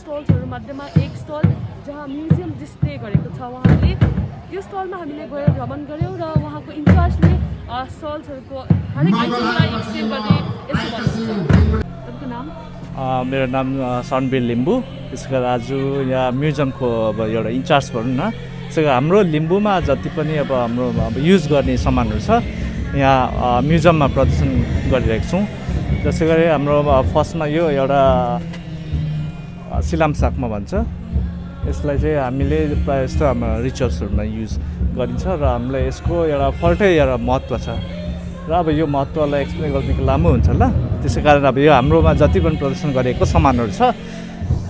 स्टल्सहरू मध्येमा एक स्टल जहाँ म्युजियम डिस्प्ले गरेको छ उहाँले यो स्टलमा हामीले गएर भ्रमण गऱ्यौँ र उहाँको इन्चार्जले स्टल्सहरूको हरेक नाम? मेरो नाम अ, सनवीर लिम्बू। त्यसो गरी आज यहाँ म्युजियमको अब एउटा इन्चार्ज भनौँ न। त्यसो गरी हाम्रो लिम्बूमा जति पनि अब हाम्रो अब युज गर्ने सामानहरू छ यहाँ म्युजियममा प्रदर्शन गरिरहेको छौँ। त्यसै गरी हाम्रो फर्स्टमा यो एउटा सिलाम सागमा भन्छ। यसलाई चाहिँ हामीले प्रायः जस्तो हाम्रो रिचुअल्सहरूमा युज गरिन्छ र हामीलाई यसको एउटा फल्टै एउटा महत्त्व छ। र अब यो महत्त्वलाई एक्सप्लेन गर्नु लामो हुन्छ ल त्यसै कारण अब यो हाम्रोमा जति पनि प्रदर्शन गरेको सामानहरू छ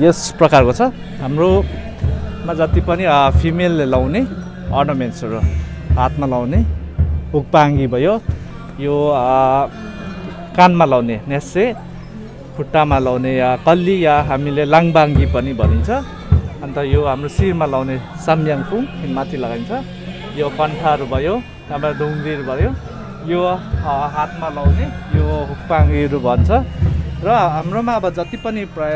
यस प्रकारको छ। हाम्रोमा जति पनि फिमेलले लाउने अर्नमेन्ट्सहरू हातमा लाउने हुक्पाङ्गी भयो यो कानमा लाउने नेस्से खुट्टामा लाउने या कल्ली या हामीले लाङबाङ्गी पनि भनिन्छ। अन्त यो हाम्रो शिरमा लाउने साम्याङफुङ माथि लगाइन्छ। यो कन्ठाहरू भयो त्यहाँबाट ढुङ्ग्रीहरू भयो। यो हातमा लाउने यो हुक्पाङ्गीहरू भन्छ। र हाम्रोमा अब जति पनि प्राय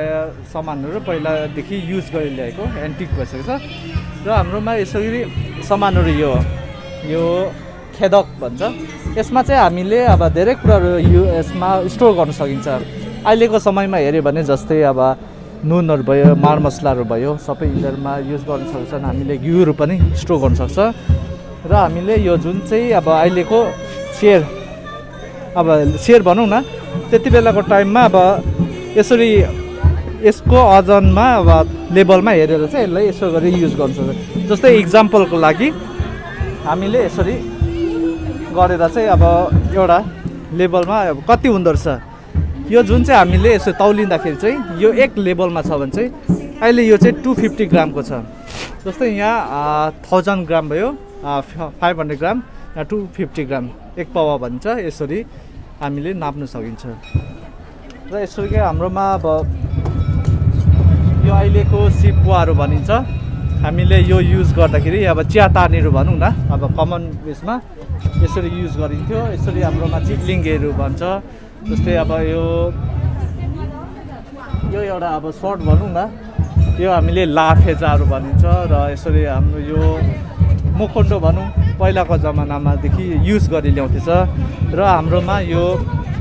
सामानहरू पहिलादेखि युज गरिल्याएको एन्टिक भइसकेको छ र हाम्रोमा यसरी सामानहरू यो यो खेदक भन्छ। यसमा चाहिँ हामीले अब धेरै कुराहरू यु यसमा स्टोर गर्न सकिन्छ। अहिलेको समयमा हेऱ्यो भने जस्तै अब नुनहरू भयो मरमसलाहरू भयो सबै यिनीहरूमा युज गर्न सक्छन्। हामीले घिउहरू पनि स्टोर गर्न सक्छ। र हामीले यो जुन चाहिँ अब अहिलेको सेयर अब सेयर भनौँ न त्यति बेलाको टाइममा अब यसरी यसको ओजनमा अब लेभलमा हेरेर चाहिँ यसलाई यसो गरी युज गर्नु सक्छ। जस्तै इक्जाम्पलको लागि हामीले यसरी गरेर चाहिँ अब एउटा लेभलमा अब कति हुँदो रहेछ? यो जुन चाहिँ हामीले यसो तौलिँदाखेरि चाहिँ यो एक लेभलमा छ भने चाहिँ अहिले यो चाहिँ टु फिफ्टी ग्रामको छ। जस्तै यहाँ थाउजन्ड ग्राम भयो फाइभ हन्ड्रेड ग्राम यहाँ टु फिफ्टी ग्राम एक पावा भन्छ यसरी हामीले नाप्न सकिन्छ। र यसरी हाम्रोमा अब यो अहिलेको सिपुवाहरू भनिन्छ हामीले यो युज गर्दाखेरि अब चिया तार्नेहरू भनौँ न अब कमन उयसमा यसरी युज गरिन्थ्यो। यसरी हाम्रोमा चिटलिङ्गेहरू भन्छ जस्तै अब यो यो एउटा अब सर्ट भनौँ न यो हामीले लाफेजाहरू भनिन्छ र यसरी हाम्रो यो मुखुन्डो भनौँ पहिलाको जमानामादेखि युज गरी ल्याउँथेछ र हाम्रोमा यो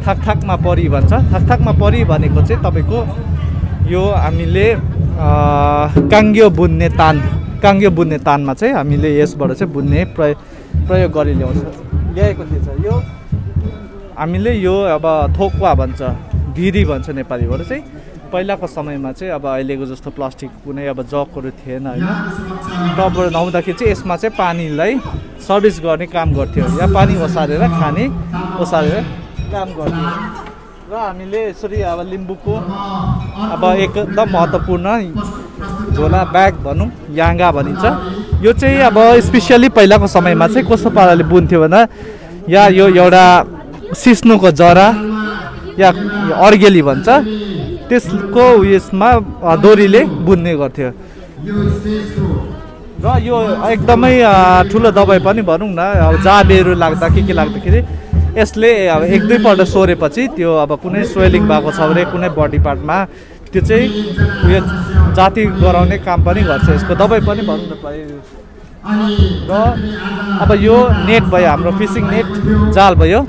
थाकथाकमा परी भन्छ। थाकथाकमा परी भनेको चाहिँ तपाईँको यो हामीले काङ्ग्यो बुन्ने तान काङ्ग्यो बुन्ने तानमा चाहिँ हामीले यसबाट चाहिँ बुन्ने प्रयोग प्रयोग गरी ल्याउँछ ल्याएको थिएछ। यो हामीले यो अब थोक्वा भन्छ धिरी भन्छ नेपालीबाट चाहिँ। पहिलाको समयमा चाहिँ अब अहिलेको जस्तो प्लास्टिक कुनै अब जगहरू थिएन होइन। टबबाट नहुँदाखेरि चाहिँ यसमा चाहिँ पानीलाई सर्भिस गर्ने काम गर्थ्यो। या पानी ओसारेर खाने ओसारेर काम गर्थ्यो। र हामीले यसरी अब लिम्बूको अब एकदम महत्त्वपूर्ण झोला ब्याग भनौँ याङ्गा भनिन्छ। यो चाहिँ अब स्पेसियली पहिलाको समयमा चाहिँ कस्तो पाराले बुन्थ्यो भन्दा या यो एउटा सिस्नुको जरा या अर्गेली भन्छ त्यसको उयसमा डोरीले बुन्ने गर्थ्यो। र यो एकदमै ठुलो दबाई पनि भनौँ न अब जाबेहरू लाग्दा के के लाग्दाखेरि यसले अब एक दुईपल्ट सोरेपछि त्यो अब कुनै स्वेलिङ भएको छ भने कुनै बडी पार्टमा त्यो चाहिँ उयो जाति गराउने काम पनि गर्छ। यसको दबाई पनि भनौँ न र अब यो नेट भयो हाम्रो फिसिङ नेट जाल भयो।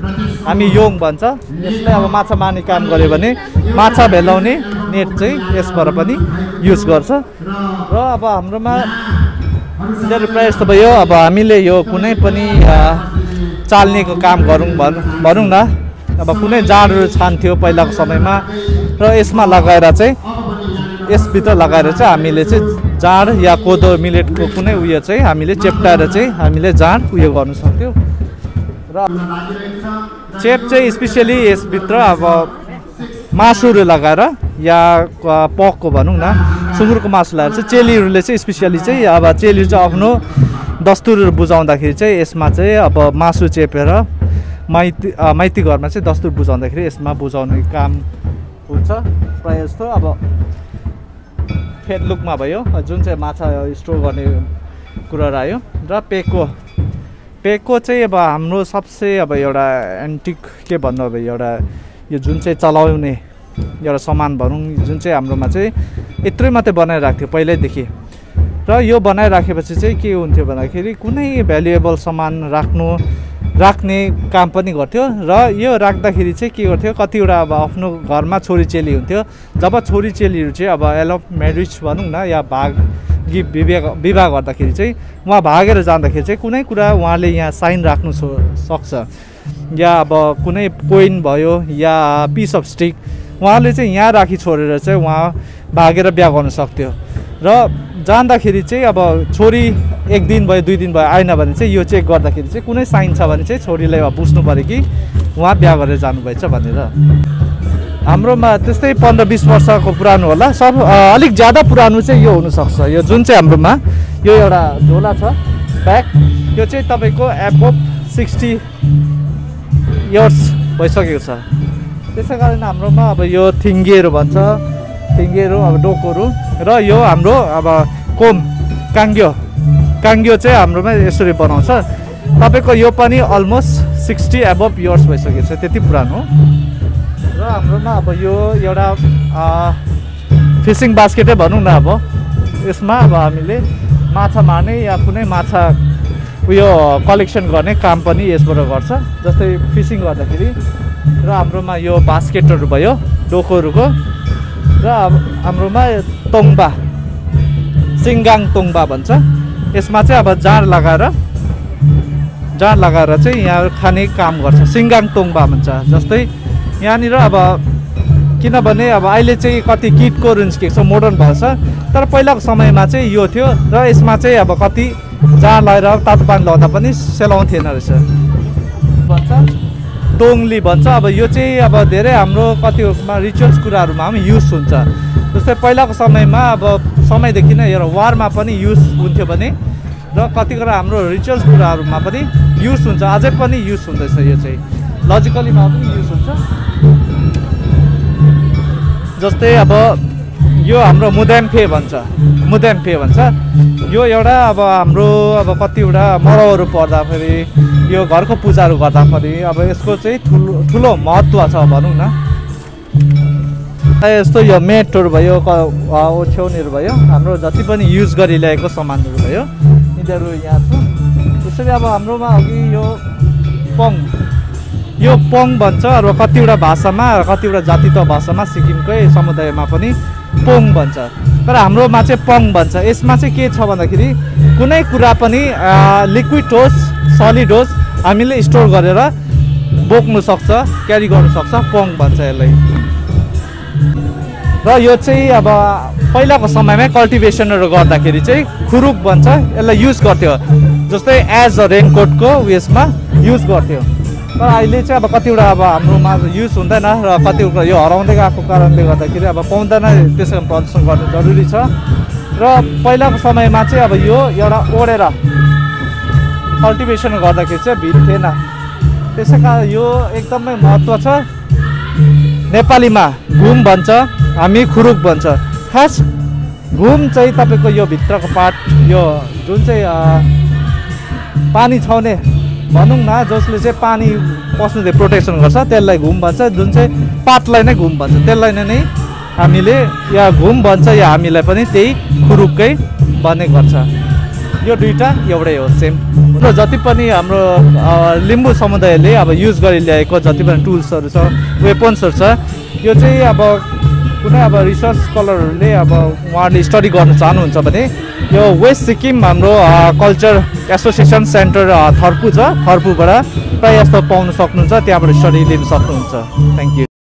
हामी योङ भन्छ। यसलाई अब माछा मार्ने काम गऱ्यो भने माछा भेलाउने नेट चाहिँ यसबाट पनि युज गर्छ। र अब हाम्रोमा यिनीहरू प्रायः जस्तो भयो। अब हामीले यो कुनै पनि चाल्नेको काम गरौँ भन् भनौँ न। अब कुनै जाँडहरू छान्थ्यो पहिलाको समयमा। र यसमा लगाएर चाहिँ यसभित्र लगाएर चाहिँ हामीले चाहिँ जाँड या कोदो मिलेटको कुनै उयो चाहिँ हामीले चेप्टाएर चाहिँ हामीले जाँड उयो गर्नु सक्थ्यौँ। र चेप चाहिँ स्पेसियली यसभित्र अब मासुहरू लगाएर या पकको भनौँ न सुँगुरको मासु लगाएर चाहिँ चेलीहरूले चाहिँ स्पेसियली चाहिँ अब चेली चाहिँ आफ्नो दस्तुर बुझाउँदाखेरि चाहिँ यसमा चाहिँ अब मासु चेपेर माइती माइती घरमा चाहिँ दस्तुर बुझाउँदाखेरि यसमा बुझाउने काम हुन्छ। प्रायः जस्तो अब फेदलुकमा भयो जुन चाहिँ माछा स्टोर गर्ने कुराहरू आयो र पेको पेको चाहिँ अब हाम्रो सबसे अब एउटा एन्टिक के भन्नु अब एउटा यो जुन चाहिँ चलाउने एउटा सामान भनौँ जुन चाहिँ हाम्रोमा चाहिँ यत्रै मात्रै बनाइरहेको थियो पहिल्यैदेखि। र यो बनाइराखेपछि चाहिँ के हुन्थ्यो भन्दाखेरि कुनै भ्यालुएबल सामान राख्नु राख्ने काम पनि गर्थ्यो र यो राख्दाखेरि चाहिँ के गर्थ्यो कतिवटा अब आफ्नो घरमा छोरी चेली हुन्थ्यो। जब छोरी चेलीहरू चाहिँ अब एलफ म्यारिज भनौँ न या भागी विवाह विवाह गर्दाखेरि चाहिँ उहाँ भागेर जाँदाखेरि चाहिँ कुनै कुरा उहाँले यहाँ साइन राख्नु सो सक्छ। या अब कुनै कोइन भयो या पिस अफ स्टिक उहाँले चाहिँ यहाँ राखी छोडेर चाहिँ उहाँ भागेर बिहा गर्न सक्थ्यो। र जाँदाखेरि चाहिँ अब छोरी एक दिन भयो दुई दिन भयो आएन भने चाहिँ यो चेक गर्दाखेरि चाहिँ कुनै साइन छ भने चाहिँ छोरीलाई बुझ्नु पऱ्यो कि उहाँ बिहा गरेर जानुभएछ भनेर। हाम्रोमा त्यस्तै पन्ध्र बिस वर्षको पुरानो होला। सब अलिक ज्यादा पुरानो चाहिँ यो हुनसक्छ। यो जुन चाहिँ हाम्रोमा यो एउटा झोला छ। ब्याग यो चाहिँ तपाईँको एबोभ सिक्सटी इयर्स भइसकेको छ। त्यसै कारण हाम्रोमा अब यो थिङ्गेहरू भन्छ थिङ्गेहरू अब डोकोहरू र यो हाम्रो अब कोम काङ्ग्यो। काङ्ग्यो चाहिँ हाम्रोमा यसरी बनाउँछ। तपाईँको यो पनि अलमोस्ट सिक्सटी एबभ इयर्स भइसकेको छ त्यति पुरानो। र हाम्रोमा अब यो एउटा फिसिङ बास्केटै भनौँ न अब। यसमा अब हामीले माछा मार्ने या कुनै माछा उयो कलेक्सन गर्ने काम पनि यसबाट गर्छ। जस्तै फिसिङ गर्दाखेरि र हाम्रोमा यो बास्केटहरू भयो डोकोहरूको र हाम्रोमा तोङ्बा सिङ्गाङ तोङ्बा भन्छ। यसमा चाहिँ अब जाँड लगाएर जाँड लगाएर चाहिँ यहाँ खाने काम गर्छ। सिङ्गाङ तोङ्बा भन्छ। जस्तै यहाँनिर अब किनभने अब अहिले चाहिँ कति किटको रुन्स के छ मोडर्न भएको छ। तर पहिलाको समयमा चाहिँ यो थियो र यसमा चाहिँ अब कति जाँड लगाएर तातो पानी लगाउँदा पनि सेलाउँथेन रहेछ। भन्छ टोङ्ली भन्छ। अब यो चाहिँ अब धेरै हाम्रो कतिमा रिचुअल्स कुराहरूमा पनि युज हुन्छ। जस्तै पहिलाको समयमा अब समयदेखि नै एउटा वारमा पनि युज हुन्थ्यो भने र कति कुरा हाम्रो रिचुअल्स कुराहरूमा पनि युज हुन्छ। अझै पनि युज हुँदैछ यो चाहिँ। लजिकलीमा पनि युज हुन्छ। जस्तै अब यो हाम्रो मुदेम्फे भन्छ। मुदेम्फे भन्छ। यो एउटा अब हाम्रो अब कतिवटा मरौहरू पर्दाखेरि यो घरको पूजाहरू गर्दाखेरि अब यसको चाहिँ ठुलो ठुलो महत्त्व छ भनौँ न। यस्तो यो मेटहरू भयो ओछ्याउनेहरू भयो हाम्रो जति पनि युज गरिरहेको सामानहरू भयो यिनीहरू यहाँ छ त्यसरी अब हाम्रोमा अघि यो पङ यो पङ भन्छ र कतिवटा भाषामा कतिवटा जातित्व भाषामा सिक्किमकै समुदायमा पनि पोङ भन्छ। तर हाम्रोमा चाहिँ पङ भन्छ। यसमा चाहिँ के छ भन्दाखेरि कुनै कुरा पनि लिक्विड होस् सलिड होस् हामीले स्टोर गरेर बोक्नु सक्छ क्यारी गर्नु सक्छ पङ भन्छ यसलाई। र यो चाहिँ अब पहिलाको समयमै कल्टिभेसनहरू गर्दाखेरि चाहिँ खुरुक भन्छ यसलाई युज गर्थ्यो। जस्तै एज अ रेनकोटको उयसमा युज गर्थ्यो। तर अहिले चाहिँ अब कतिवटा अब हाम्रोमा युज हुँदैन र कतिवटा यो हराउँदै गएको कारणले गर्दाखेरि अब पाउँदैन त्यसै कारण प्रदर्शन गर्नु जरुरी छ। र पहिलाको समयमा चाहिँ अब यो एउटा ओढेर कल्टिभेसन गर्दाखेरि चाहिँ भिड थिएन। त्यसै कारण यो एकदमै महत्त्व छ। नेपालीमा घुम भन्छ हामी खुरुक भन्छ। खास घुम चाहिँ तपाईँको यो भित्रको पार्ट यो जुन चाहिँ पानी छाउने भनौँ न जसले चाहिँ पानी पस्नु चाहिँ प्रोटेक्सन गर्छ त्यसलाई घुम भन्छ। जुन चाहिँ पातलाई नै घुम भन्छ त्यसलाई नै हामीले या घुम भन्छ या हामीलाई पनि त्यही खुरुकै भन्ने गर्छ। यो दुइटा एउटै हो सेम र जति पनि हाम्रो लिम्बू समुदायले अब युज गरिल्याएको जति पनि टुल्सहरू छ वेपन्सहरू छ यो चाहिँ अब कुनै अब रिसर्च स्कलरहरूले अब उहाँहरूले स्टडी गर्न चाहनुहुन्छ भने यो वेस्ट सिक्किम हाम्रो कल्चर एसोसिएसन सेन्टर थर्पु छ थर्पुबाट प्रायः जस्तो पाउन सक्नुहुन्छ त्यहाँबाट स्टडी लिन सक्नुहुन्छ। Thank you